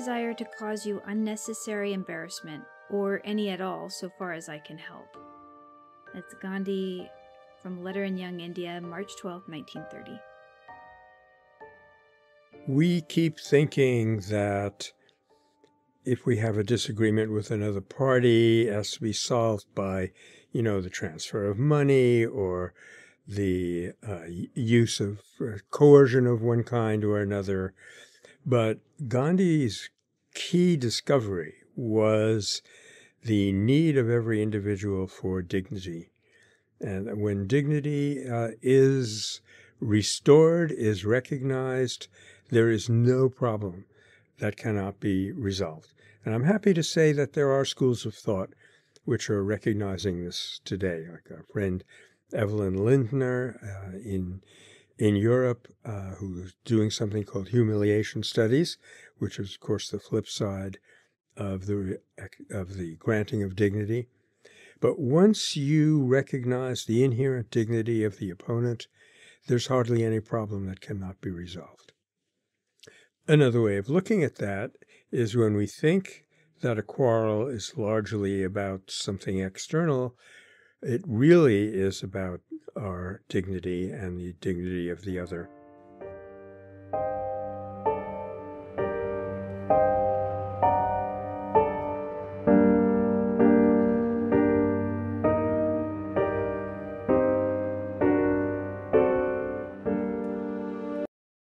desire to cause you unnecessary embarrassment, or any at all, so far as I can help. That's Gandhi from Letter in Young India, March 12, 1930. We keep thinking that if we have a disagreement with another party, it has to be solved by, you know, the transfer of money or the uh, use of uh, coercion of one kind or another. But Gandhi's key discovery was the need of every individual for dignity. And when dignity uh, is restored, is recognized, there is no problem that cannot be resolved. And I'm happy to say that there are schools of thought which are recognizing this today. Like our friend Evelin Lindner uh, in in Europe, uh, who's doing something called humiliation studies, which is, of course, the flip side of the of the granting of dignity. But once you recognize the inherent dignity of the opponent, there's hardly any problem that cannot be resolved. Another way of looking at that is when we think that a quarrel is largely about something external, it really is about our dignity and the dignity of the other.